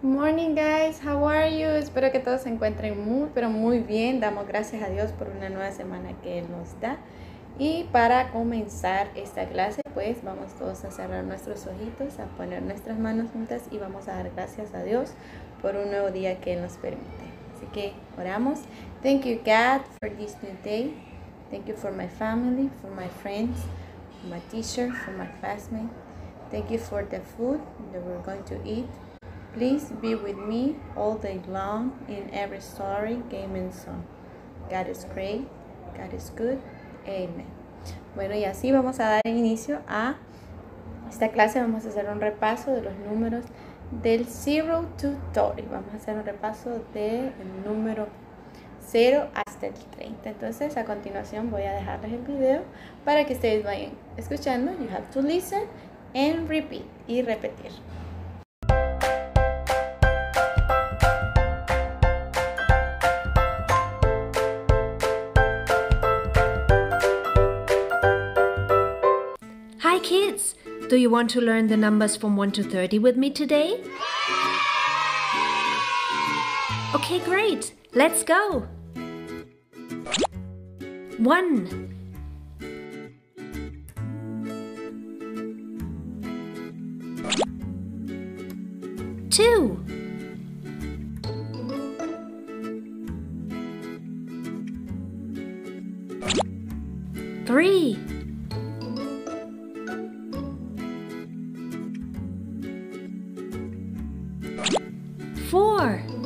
Morning guys, how are you? Espero que todos se encuentren muy pero muy bien. Damos gracias a Dios por una nueva semana que Él nos da. Y para comenzar esta clase, pues vamos todos a cerrar nuestros ojitos, a poner nuestras manos juntas y vamos a dar gracias a Dios por un nuevo día que Él nos permite. Así que oramos. Thank you God for this new day. Thank you for my family, for my friends, for my teacher, for my classmates. Thank you for the food that we're going to eat. Please be with me all day long in every story, game, and song. God is great. God is good. Amen. Bueno, y así vamos a dar inicio a esta clase. Vamos a hacer un repaso de los números del 0 to 30. Vamos a hacer un repaso del número 0 hasta el 30. Entonces, a continuación voy a dejarles el video para que ustedes vayan escuchando. You have to listen and repeat y repetir. Hi kids! Do you want to learn the numbers from 1 to 30 with me today? Okay, great! Let's go! 1 Four.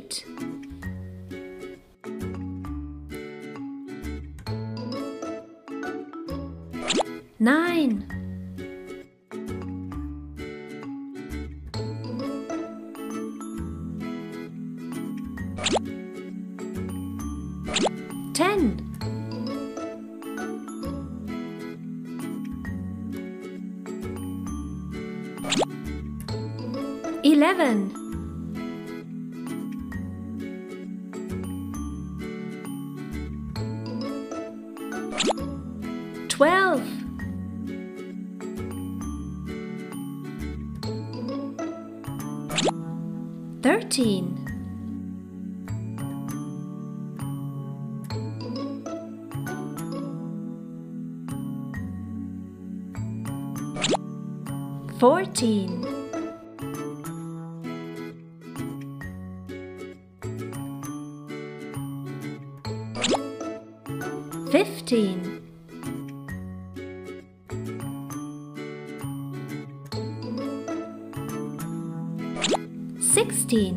Eight. Nine. 13. Fourteen. 16.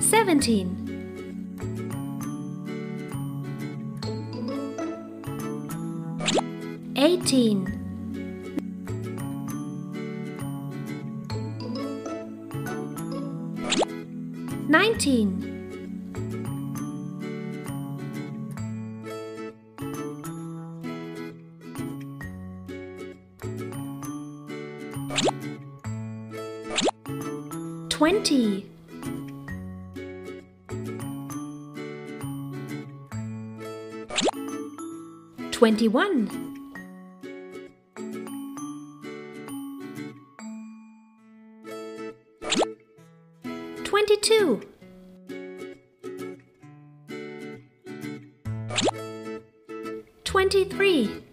Seventeen. Eighteen. Nineteen. Twenty. Twenty-one. Twenty-two. Twenty-three.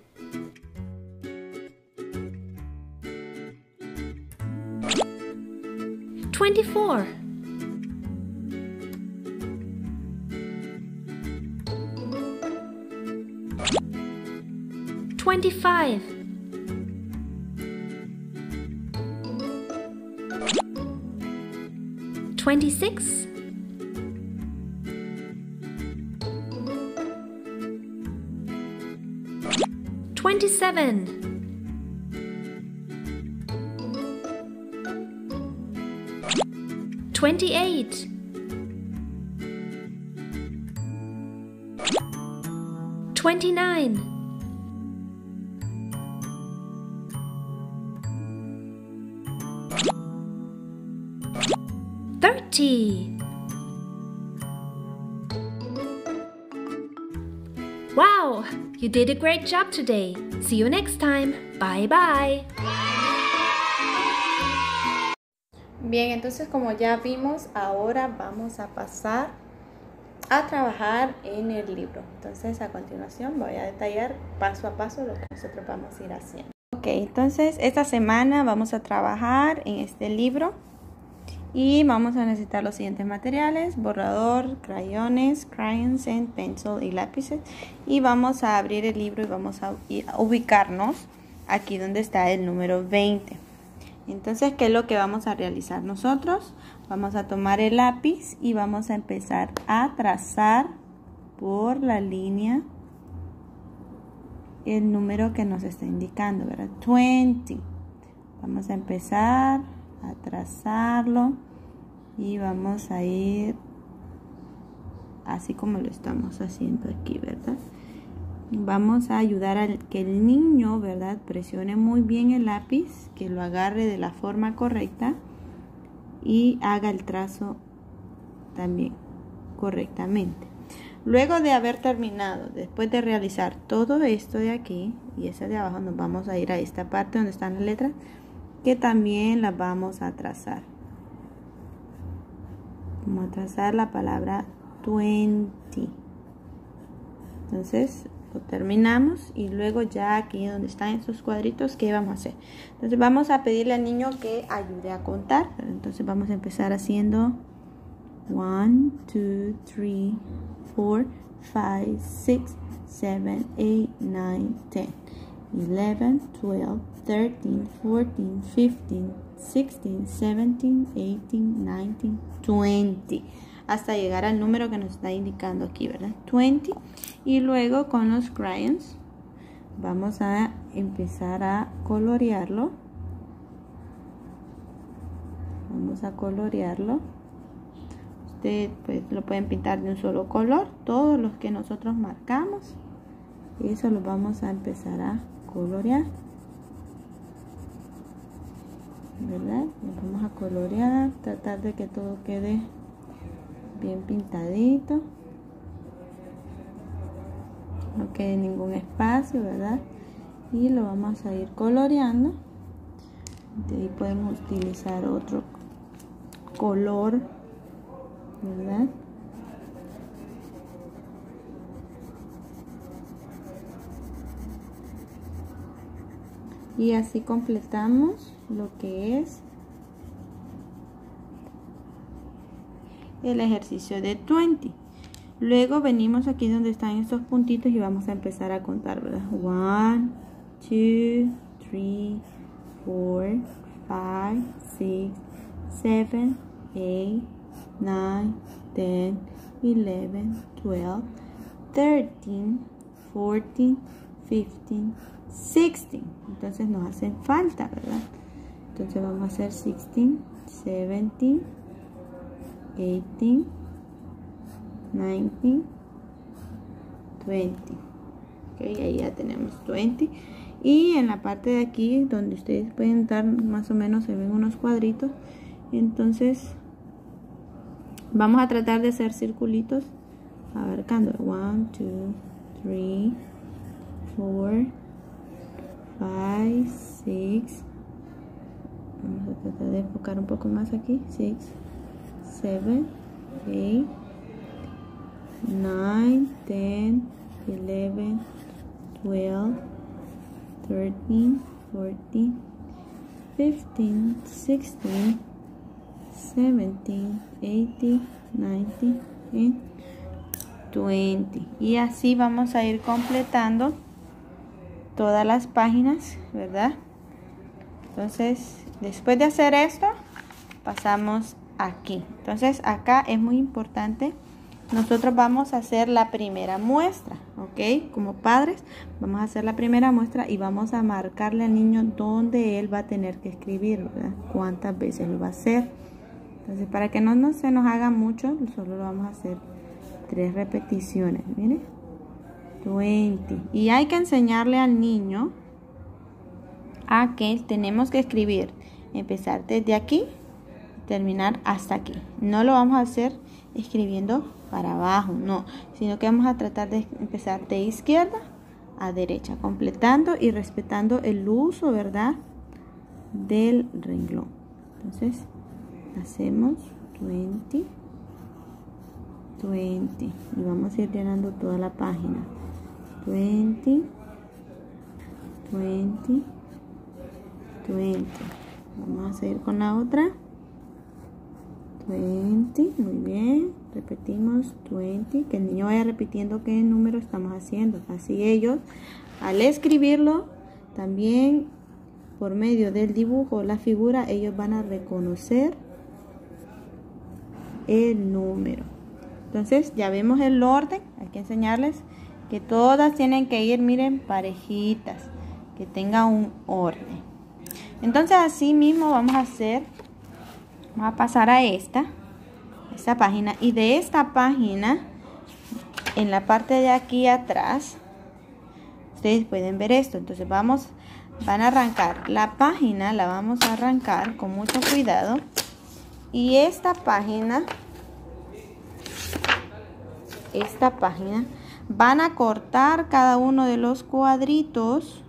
25 26 27 28 29 Thirty. Wow, you did a great job today. See you next time. Bye bye. Bien, entonces como ya vimos, ahora vamos a pasar a trabajar en el libro. Entonces a continuación voy a detallar paso a paso lo que nosotros vamos a ir haciendo. Ok, entonces esta semana vamos a trabajar en este libro y vamos a necesitar los siguientes materiales, borrador, crayones, crayons, and pencil y lápices. Y vamos a abrir el libro y vamos a ubicarnos aquí donde está el número 20. Entonces, ¿qué es lo que vamos a realizar nosotros? Vamos a tomar el lápiz y vamos a empezar a trazar por la línea el número que nos está indicando, ¿verdad? 20. Vamos a empezar a trazarlo y vamos a ir así como lo estamos haciendo aquí, ¿verdad? vamos a ayudar a que el niño, ¿verdad? Presione muy bien el lápiz, que lo agarre de la forma correcta y haga el trazo también correctamente. Luego de haber terminado, después de realizar todo esto de aquí y esa de abajo, nos vamos a ir a esta parte donde están las letras que también las vamos a trazar. Vamos a trazar la palabra 20. Entonces, terminamos y luego ya aquí donde están estos cuadritos, ¿qué vamos a hacer? Entonces vamos a pedirle al niño que ayude a contar. Entonces vamos a empezar haciendo 1, 2, 3, 4, 5, 6, 7, 8, 9, 10, 11, 12, 13, 14, 15, 16, 17, 18, 19, 20 hasta llegar al número que nos está indicando aquí, ¿verdad? 20. Y luego con los crayons vamos a empezar a colorearlo. Vamos a colorearlo. Usted pues lo pueden pintar de un solo color, todos los que nosotros marcamos. Eso lo vamos a empezar a colorear. ¿Verdad? vamos a colorear, tratar de que todo quede bien pintadito no quede ningún espacio verdad y lo vamos a ir coloreando de ahí podemos utilizar otro color verdad y así completamos lo que es el ejercicio de 20. Luego venimos aquí donde están estos puntitos y vamos a empezar a contar, ¿verdad? 1, 2, 3, 4, 5, 6, 7, 8, 9, 10, 11, 12, 13, 14, 15, 16. Entonces nos hacen falta, ¿verdad? Entonces vamos a hacer 16, 17, 18, 19, 20. Ok, ahí ya tenemos 20. Y en la parte de aquí, donde ustedes pueden dar más o menos, se ven unos cuadritos. Entonces, vamos a tratar de hacer circulitos abarcando 1, 2, 3, 4, 5, 6. Vamos a tratar de enfocar un poco más aquí. 6, 7, 8, 9, 10, 11, 12, 13, 14, 15, 16, 17, 18, 19 y 20. Y así vamos a ir completando todas las páginas, ¿verdad? Entonces, después de hacer esto, pasamos aquí. Entonces acá es muy importante. Nosotros vamos a hacer la primera muestra. ¿ok? Como padres, vamos a hacer la primera muestra y vamos a marcarle al niño dónde él va a tener que escribir, ¿verdad? Cuántas veces lo va a hacer. Entonces, para que no, no se nos haga mucho, solo lo vamos a hacer tres repeticiones, miren. 20. Y hay que enseñarle al niño a que tenemos que escribir, empezar desde aquí, terminar hasta aquí. No lo vamos a hacer escribiendo para abajo, no, sino que vamos a tratar de empezar de izquierda a derecha, completando y respetando el uso, ¿verdad? Del renglón. Entonces, hacemos 20, 20 y vamos a ir llenando toda la página. 20, 20, 20. Vamos a seguir con la otra. 20, muy bien. Repetimos 20, que el niño vaya repitiendo qué número estamos haciendo. Así ellos, al escribirlo, también por medio del dibujo, la figura, ellos van a reconocer el número. Entonces, ya vemos el orden. Hay que enseñarles que todas tienen que ir, miren, parejitas, que tenga un orden. Entonces, así mismo vamos a hacer Vamos a pasar a esta, esta página. Y de esta página, en la parte de aquí atrás, ustedes pueden ver esto. Entonces vamos, van a arrancar la página, la vamos a arrancar con mucho cuidado. Y esta página, esta página, van a cortar cada uno de los cuadritos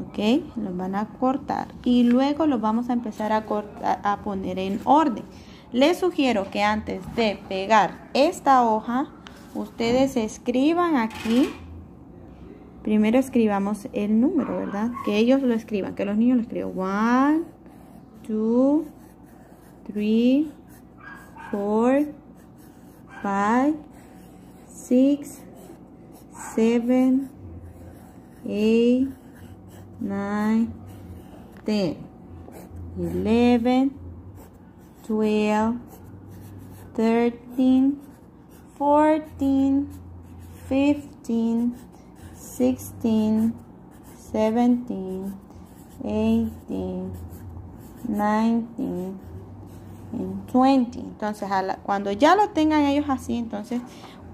ok los van a cortar y luego los vamos a empezar a cortar a poner en orden. Les sugiero que antes de pegar esta hoja ustedes escriban aquí. Primero escribamos el número verdad que ellos lo escriban que los niños lo escriban. 1 2 3 4 5 6 7 8 9, 10, 11, 12, 13, 14, 15, 16, 17, 18, 19, and 20. Entonces, cuando ya lo tengan ellos así, entonces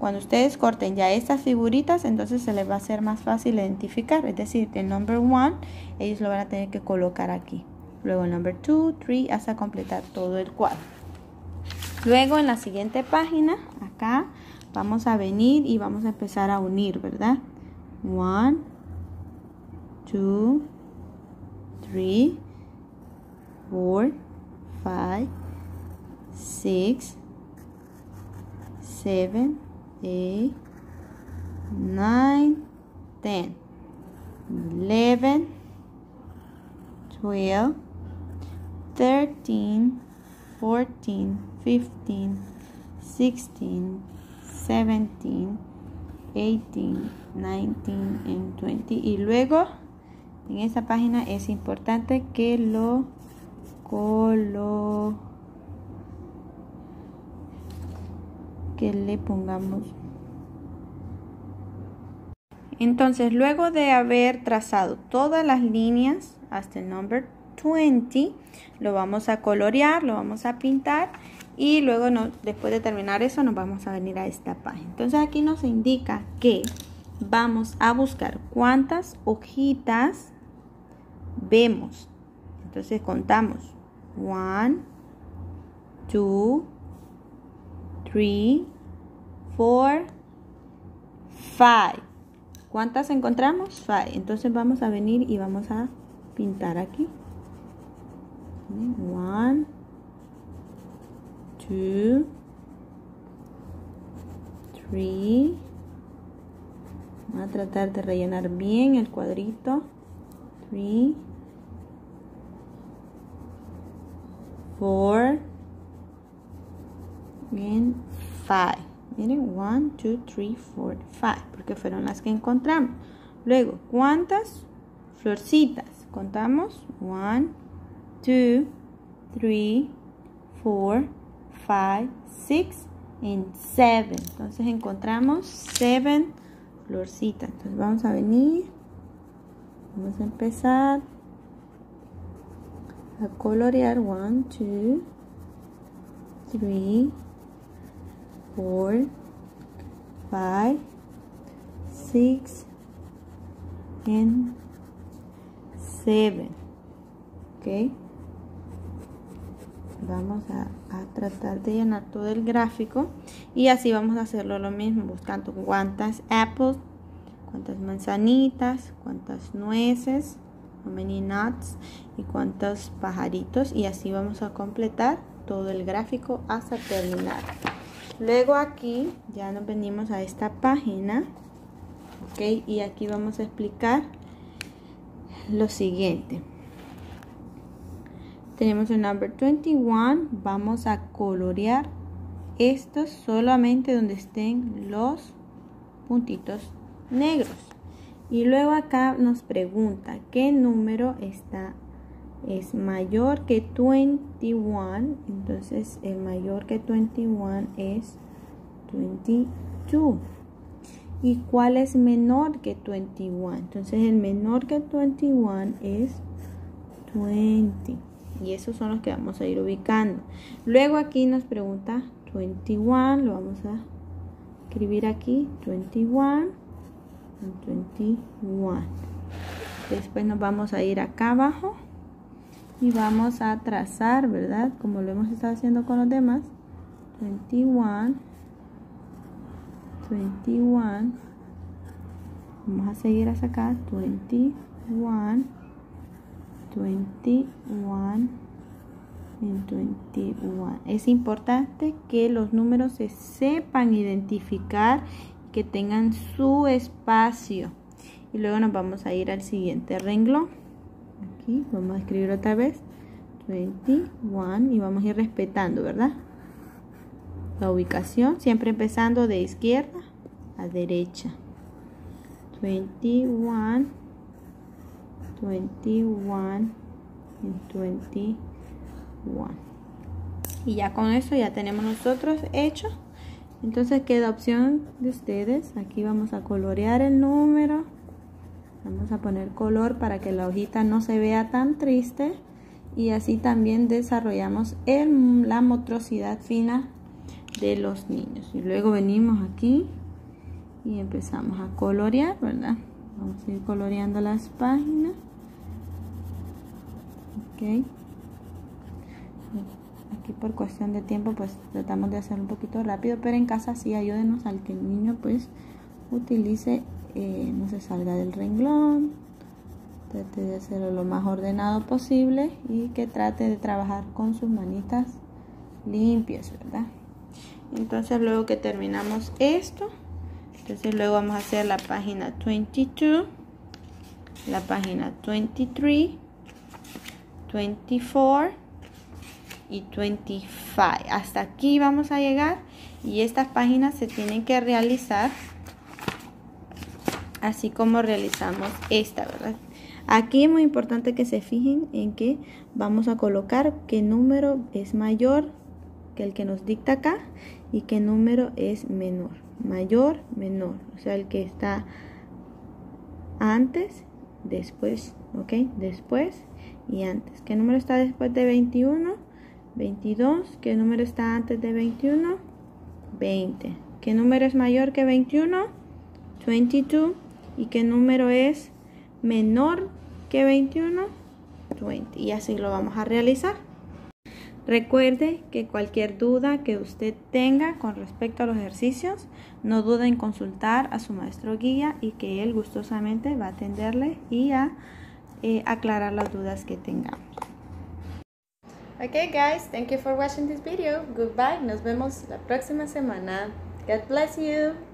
cuando ustedes corten ya estas figuritas, entonces se les va a ser más fácil identificar. Es decir, el number one, ellos lo van a tener que colocar aquí. Luego el number two, three, hasta completar todo el cuadro. Luego en la siguiente página, acá, vamos a venir y vamos a empezar a unir, ¿verdad? One, two, three, four, five, six, seven, 8, 9, 10, 11, 12, 13, 14, 15, 16, 17, 18, 19 and 20. Y luego en esta página es importante que lo colo le pongamos. Entonces, luego de haber trazado todas las líneas hasta el number 20, lo vamos a colorear, lo vamos a pintar y luego no, después de terminar eso nos vamos a venir a esta página. Entonces aquí nos indica que vamos a buscar cuántas hojitas vemos. Entonces contamos 1, 2, 3, 4, 5. ¿Cuántas encontramos? 5. Entonces vamos a venir y vamos a pintar aquí. 1, 2, 3. Vamos a tratar de rellenar bien el cuadrito. 3, 4, Bien, 5. Miren, 1, 2, 3, 4, 5. Porque fueron las que encontramos. Luego, ¿cuántas florcitas? Contamos. 1, 2, 3, 4, 5, 6 y 7. Entonces encontramos 7 florcita. Entonces vamos a venir. Vamos a empezar a colorear 1, 2, 3, 4, 5, 6, and 7. Ok. Vamos a, a, tratar de llenar todo el gráfico y así vamos a hacerlo lo mismo buscando cuántas apples cuántas manzanitas cuántas nueces how many nuts y cuántos pajaritos y así vamos a completar todo el gráfico hasta terminar luego aquí ya nos venimos a esta página ok y aquí vamos a explicar lo siguiente. Tenemos el number 21 vamos a colorear estos solamente donde estén los puntitos negros. Y luego acá nos pregunta qué número está es mayor que 21 entonces el mayor que 21 es 22 y cuál es menor que 21 entonces el menor que 21 es 20 y esos son los que vamos a ir ubicando. Luego aquí nos pregunta 21 lo vamos a escribir aquí 21 21 después nos vamos a ir acá abajo y vamos a trazar verdad como lo hemos estado haciendo con los demás. 21 21 vamos a seguir hasta acá. 21 21 21 es importante que los números se sepan identificar que tengan su espacio. Y luego nos vamos a ir al siguiente renglón vamos a escribir otra vez. 21 y vamos a ir respetando verdad la ubicación siempre empezando de izquierda a derecha. 21 21 y 21 y ya con eso ya tenemos nosotros hecho. Entonces queda opción de ustedes. Aquí vamos a colorear el número vamos a poner color para que la hojita no se vea tan triste. Y así también desarrollamos el, la motricidad fina de los niños. Y luego venimos aquí y empezamos a colorear verdad vamos a ir coloreando las páginas. Ok. Aquí por cuestión de tiempo pues tratamos de hacer un poquito rápido pero en casa sí ayúdenos al que el niño pues utilice no se salga del renglón trate de hacerlo lo más ordenado posible y que trate de trabajar con sus manitas limpias verdad entonces luego que terminamos esto entonces luego vamos a hacer la página 22 la página 23 24 y 25 hasta aquí vamos a llegar y estas páginas se tienen que realizar así como realizamos esta verdad aquí es muy importante que se fijen en que vamos a colocar qué número es mayor que el que nos dicta acá y qué número es menor. Mayor menor o sea el que está antes después ok después y antes. Qué número está después de 21 22 qué número está antes de 21 20 qué número es mayor que 21 22 y qué número es menor que 21 20 y así lo vamos a realizar Recuerde que cualquier duda que usted tenga con respecto a los ejercicios, no dude en consultar a su maestro guía y que él gustosamente va a atenderle y a eh, aclarar las dudas que tengamos. Okay guys, thank you for watching this video. Goodbye. Nos vemos la próxima semana. God bless you.